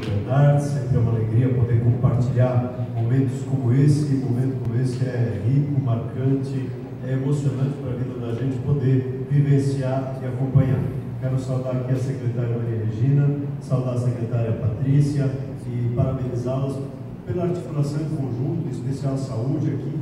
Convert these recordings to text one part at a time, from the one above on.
Bernardo, sempre é uma alegria poder compartilhar momentos como esse, momento como esse é rico, marcante, é emocionante para a vida da gente poder vivenciar e acompanhar. Quero saudar aqui a secretária Maria Regina, saudar a secretária Patrícia e parabenizá-las pela articulação em conjunto, em especial a saúde aqui,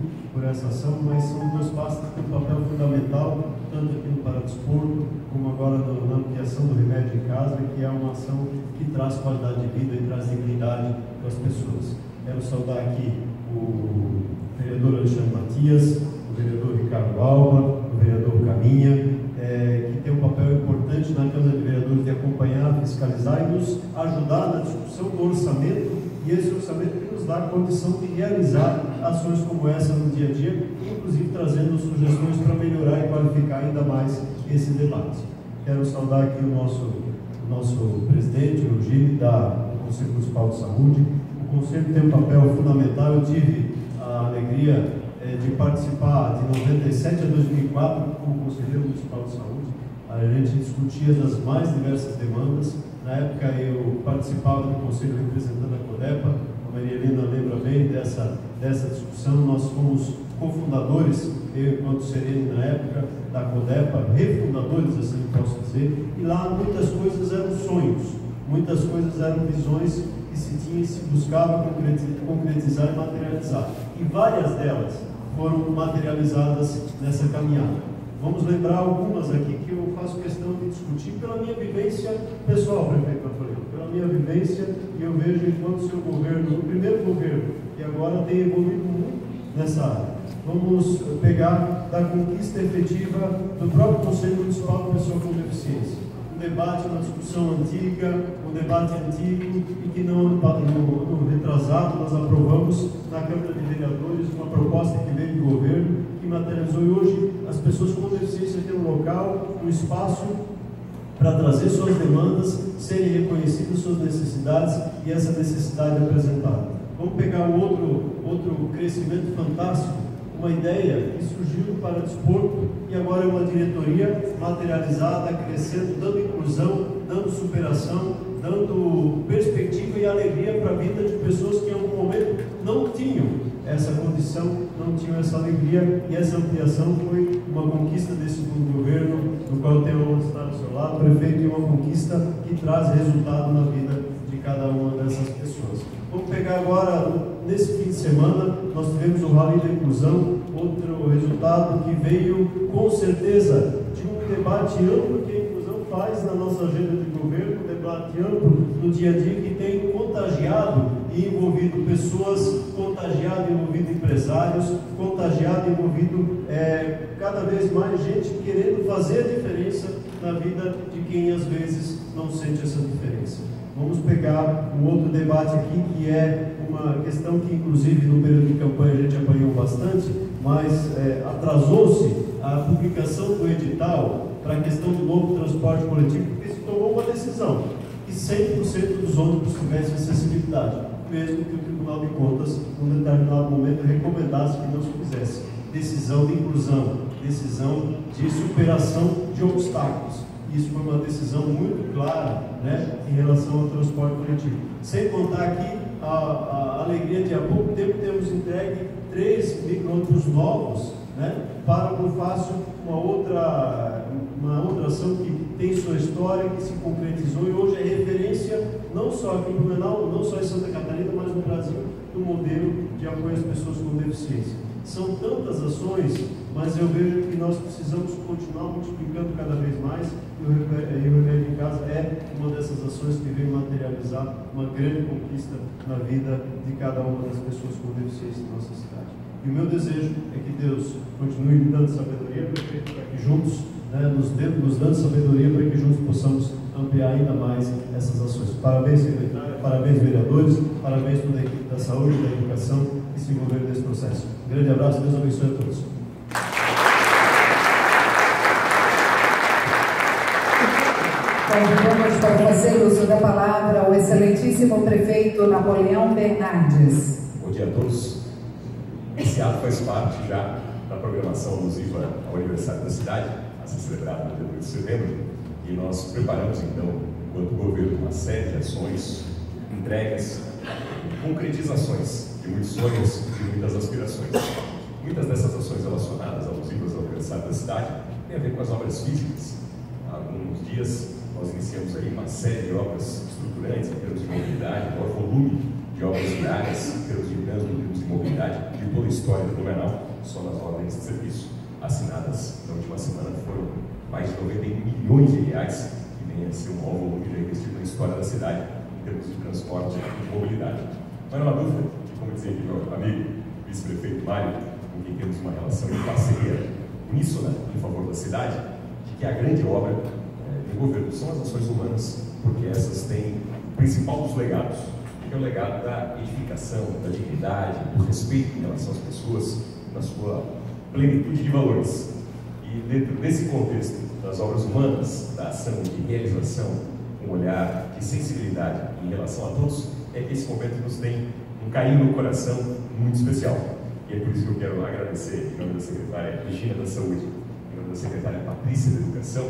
por essa ação, mas são duas pastas que têm um papel fundamental, tanto aqui no Paradesporto, como agora na ampliação do remédio em casa, que é uma ação que traz qualidade de vida e traz dignidade para as pessoas. Quero saudar aqui o vereador Alexandre Matias, o vereador Ricardo Alba, o vereador Caminha, é, que tem um papel importante na Câmara de Vereadores de acompanhar, fiscalizar e nos ajudar na discussão do orçamento e esse orçamento que nos dá a condição de realizar ações como essa no dia a dia, inclusive trazendo sugestões para melhorar e qualificar ainda mais esse debate. Quero saudar aqui o nosso, o nosso presidente, o Gil, da Conselho Municipal de Saúde. O Conselho tem um papel fundamental. Eu tive a alegria é, de participar de 97 a 2004 como Conselheiro Municipal de Saúde. A gente discutia das mais diversas demandas na época eu participava do conselho representando a CODEPA, a Maria Helena lembra bem dessa, dessa discussão. Nós fomos cofundadores, eu enquanto Serene na época, da CODEPA, refundadores, assim posso dizer, e lá muitas coisas eram sonhos, muitas coisas eram visões que se tinha se buscava concretizar e materializar. E várias delas foram materializadas nessa caminhada. Vamos lembrar algumas aqui que eu faço questão de discutir pela minha vivência pessoal, prefeito Antônio, pela minha vivência e eu vejo enquanto seu governo, o primeiro governo, e agora tem evoluído muito nessa área. Vamos pegar da conquista efetiva do próprio Conselho Municipal de Pessoa com Deficiência. Um debate, uma discussão antiga, um debate antigo e que não no, no retrasado nós aprovamos na Câmara de Vereadores uma proposta que veio do governo que materializou e hoje as pessoas com deficiência têm um um espaço para trazer suas demandas, serem reconhecidas suas necessidades e essa necessidade apresentada. Vamos pegar um outro, outro crescimento fantástico, uma ideia que surgiu para desporto e agora é uma diretoria materializada, crescendo, dando inclusão, dando superação, dando perspectiva alegria para a vida de pessoas que em algum momento não tinham essa condição, não tinham essa alegria e essa ampliação foi uma conquista desse segundo governo, no qual eu tenho honra estar ao seu lado, prefeito, e uma conquista que traz resultado na vida de cada uma dessas pessoas. Vamos pegar agora, nesse fim de semana, nós tivemos o Rally da Inclusão, outro resultado que veio com certeza de um debate amplo que faz na nossa agenda de governo, debate amplo no dia a dia que tem contagiado e envolvido pessoas, contagiado e envolvido empresários, contagiado e envolvido é, cada vez mais gente querendo fazer a diferença na vida de quem às vezes não sente essa diferença. Vamos pegar um outro debate aqui que é uma questão que inclusive no período de campanha a gente apanhou bastante, mas é, atrasou-se a publicação do edital para a questão do novo transporte coletivo, porque se tomou uma decisão que 100% dos ônibus tivessem acessibilidade mesmo que o Tribunal de Contas, num determinado momento, recomendasse que não se fizesse. Decisão de inclusão, decisão de superação de obstáculos. Isso foi uma decisão muito clara né, em relação ao transporte coletivo. Sem contar aqui a, a alegria de há pouco tempo temos entregue três micro-ônibus novos né, para o Fácil, uma outra, uma outra ação que tem sua história, que se concretizou e hoje é referência não só aqui em Blumenau, não só em Santa Catarina, mas no Brasil, no modelo de apoio às pessoas com deficiência. São tantas ações, mas eu vejo que nós precisamos continuar multiplicando cada vez mais e o Remédio em Casa é uma dessas ações que vem materializar uma grande conquista na vida de cada uma das pessoas com deficiência na nossa cidade. E o meu desejo é que Deus continue dando sabedoria para que juntos, né, nos, dando, nos dando sabedoria para que juntos possamos ampliar ainda mais essas ações. Parabéns, secretária, parabéns, vereadores, parabéns toda a equipe da saúde e da educação que se envolveram nesse processo. Um grande abraço, Deus abençoe a todos. Convidamos para fazer uso da palavra o excelentíssimo prefeito Napoleão Bernardes. Bom dia a todos. Ato faz parte já da programação alusiva ao aniversário da cidade, a ser celebrado no dia 2 de setembro, e nós preparamos, então, enquanto governo, uma série de ações entregas, concretizações de muitos sonhos e muitas aspirações. Muitas dessas ações relacionadas alusivas ao aniversário da cidade têm a ver com as obras físicas. Há alguns dias nós iniciamos aí uma série de obras estruturantes em termos de mobilidade, maior volume de obras viárias em termos de trânsito, em termos de mobilidade, de toda a história do Blumenau, só nas ordens de serviço assinadas na última semana foram mais de 91 milhões de reais, que vem a ser o maior volume já investido na história da cidade, em termos de transporte e mobilidade. Não era uma dúvida que, como dizia aqui meu amigo, vice-prefeito Mário, com quem temos uma relação de parceria uníssona em favor da cidade, de que a grande obra é, do governo são as ações humanas, porque essas têm o principal dos legados, que é o legado da edificação, da dignidade, do respeito em relação às pessoas, na sua plenitude de valores. E dentro desse contexto das obras humanas, da ação de realização, um olhar de sensibilidade em relação a todos, é que esse momento nos tem um carinho no coração muito especial. E é por isso que eu quero agradecer, em nome da secretária Regina da Saúde, em nome da secretária Patrícia da Educação,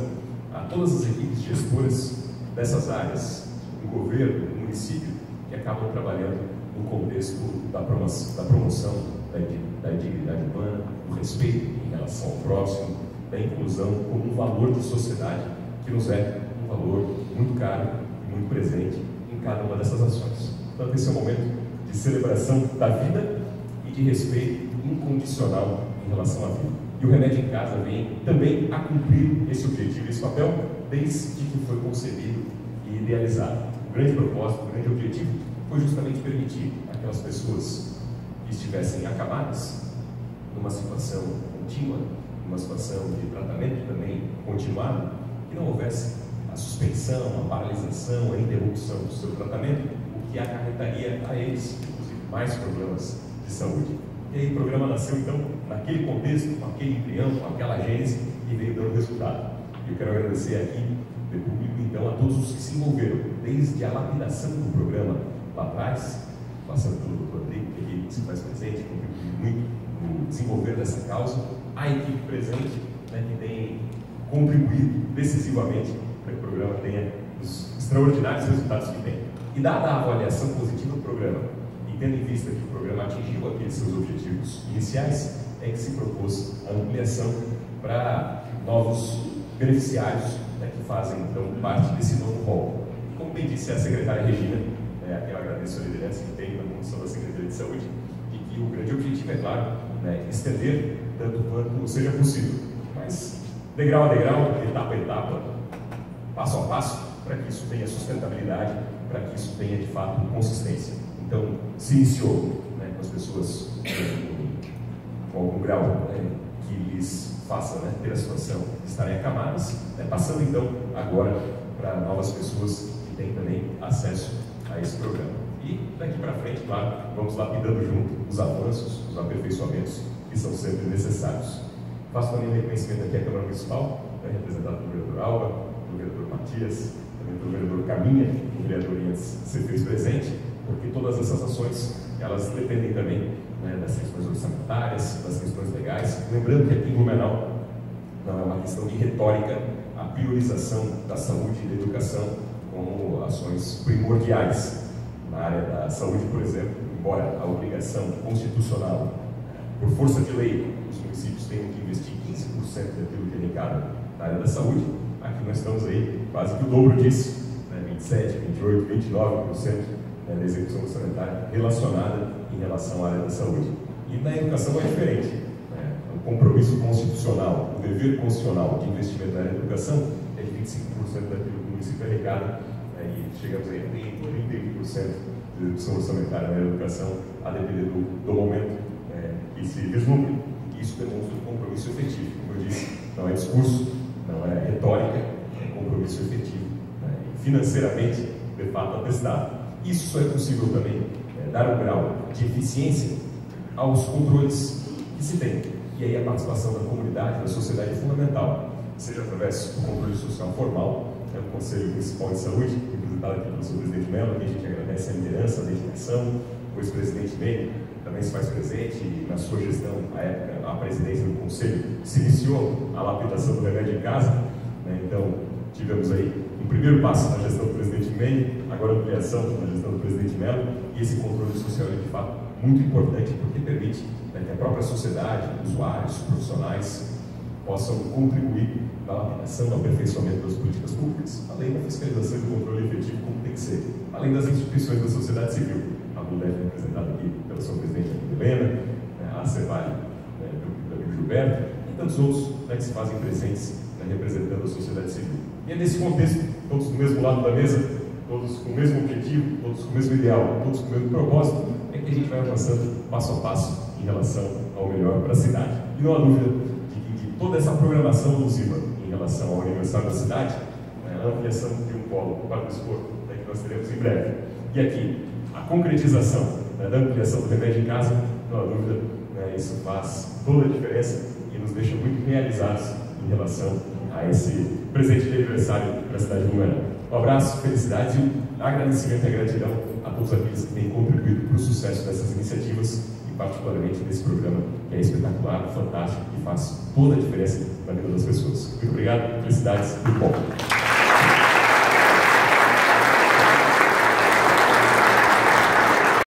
a todas as equipes gestoras dessas áreas, do governo, do município, que acabam trabalhando no contexto da promoção, da, promoção da, da dignidade humana, do respeito em relação ao próximo, da inclusão como um valor de sociedade que nos é um valor muito caro e muito presente em cada uma dessas ações. Portanto, esse é um momento de celebração da vida e de respeito incondicional em relação à vida. E o Remédio em Casa vem também a cumprir esse objetivo, esse papel, desde que foi concebido e idealizado. O grande propósito, o grande objetivo foi justamente permitir aquelas pessoas que estivessem acabadas numa situação contínua, numa situação de tratamento também continuado, que não houvesse a suspensão, a paralisação, a interrupção do seu tratamento, o que acarretaria a eles, inclusive, mais problemas de saúde. E aí o programa nasceu, então, naquele contexto, com aquele embrião, com aquela gênese, e veio dando resultado. Eu quero agradecer aqui, público, então, a todos os que se envolveram, desde a lapidação do programa lá atrás, passando pelo doutor Rodrigo, que aqui se faz presente, contribuiu muito no desenvolver dessa causa, a equipe presente, né, que tem contribuído decisivamente para que o programa tenha os extraordinários resultados que tem. E dada a avaliação positiva do programa, e tendo em vista que o programa atingiu aqueles seus objetivos iniciais, é que se propôs a ampliação para novos beneficiários fazem então parte desse novo rol. Como bem disse a secretária Regina, né, eu agradeço a liderança que tem na condução da Secretaria de Saúde, e que o grande objetivo é, claro, né, estender tanto quanto seja possível, mas degrau a degrau, etapa a etapa, passo a passo, para que isso tenha sustentabilidade, para que isso tenha de fato consistência. Então, se iniciou né, com as pessoas com algum grau né, que lhes faça né, ter a situação de estarem acamadas, né, passando então agora para novas pessoas que têm também acesso a esse programa. E daqui para frente, claro, vamos lapidando junto os avanços, os aperfeiçoamentos que são sempre necessários. Faço também reconhecimento aqui à Câmara Municipal, né, representado pelo vereador Alba, pelo vereador Matias, também pelo vereador Caminha, o vereador antes se fez presente, porque todas essas ações, elas dependem também né, das questões orçamentárias, das questões legais. Lembrando que aqui em Blumenau não é uma questão de retórica a priorização da saúde e da educação como ações primordiais. Na área da saúde, por exemplo, embora a obrigação constitucional, por força de lei, os municípios tenham que investir 15% daquilo que é na área da saúde, aqui nós estamos aí quase que o dobro disso, né, 27, 28, 29% né, da execução orçamentária relacionada em relação à área da saúde. E na educação é diferente. Né? O compromisso constitucional, o dever constitucional de investimento na área da educação é de 25% daquilo que o município arrecada né, e chegamos aí a 31% de execução orçamentária na educação, a depender do, do momento é, que se vislumbre. Isso demonstra um compromisso efetivo. Como eu disse, não é discurso, não é retórica, é compromisso efetivo. Né? Financeiramente, de fato, atestado. Isso só é possível também é, dar um grau de eficiência aos controles que se tem. E aí a participação da comunidade, da sociedade é fundamental, seja através do controle social formal, é o Conselho Municipal de Saúde, representado aqui pelo seu presidente Mello, que a gente agradece a liderança, a dedicação, o ex-presidente Beni também se faz presente na sua gestão, à época, a presidência do Conselho, se iniciou a lapidação do remédio em casa, né? então tivemos aí um primeiro passo na gestão do presidente Mene, agora ampliação na gestão do presidente Melo, e esse controle social é de fato muito importante porque permite né, que a própria sociedade, usuários, profissionais, possam contribuir na lapidação, no aperfeiçoamento das políticas públicas, além da fiscalização e controle efetivo como tem que ser, além das instituições da sociedade civil. A BUDEF representada aqui pela sua presidente Helena, né, a CEVAL né, pelo Gilberto, e tantos outros né, que se fazem presentes né, representando a sociedade civil. E é nesse contexto, todos do mesmo lado da mesa, todos com o mesmo objetivo, todos com o mesmo ideal, todos com o mesmo propósito, é que a gente vai avançando passo a passo em relação ao melhor para a cidade. E não há dúvida de que toda essa programação alusiva em relação ao aniversário da cidade, né, a ampliação de um polo para o esporte né, que nós teremos em breve. E aqui, a concretização né, da ampliação do remédio em casa, não há dúvida, né, isso faz toda a diferença e nos deixa muito realizados em relação a esse presente de aniversário para a cidade de Luana. Um abraço, felicidade e agradecimento e gratidão a todos aqueles que têm contribuído para o sucesso dessas iniciativas e particularmente desse programa que é espetacular, fantástico e faz toda a diferença na vida das pessoas. Muito obrigado, felicidades e bom.